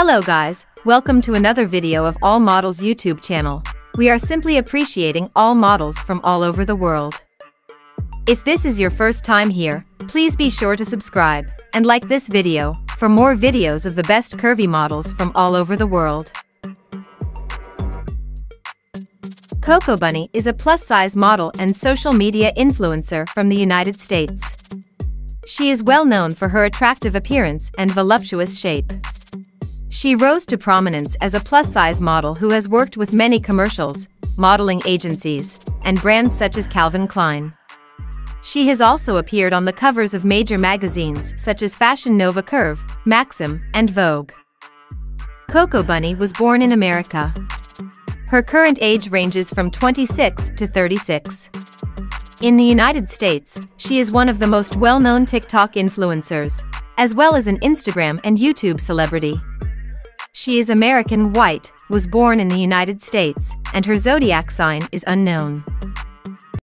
Hello guys, welcome to another video of All Models YouTube channel. We are simply appreciating all models from all over the world. If this is your first time here, please be sure to subscribe and like this video for more videos of the best curvy models from all over the world. Coco Bunny is a plus-size model and social media influencer from the United States. She is well known for her attractive appearance and voluptuous shape. She rose to prominence as a plus-size model who has worked with many commercials, modeling agencies, and brands such as Calvin Klein. She has also appeared on the covers of major magazines such as Fashion Nova Curve, Maxim, and Vogue. Coco Bunny was born in America. Her current age ranges from 26 to 36. In the United States, she is one of the most well-known TikTok influencers, as well as an Instagram and YouTube celebrity. She is American white, was born in the United States, and her zodiac sign is unknown.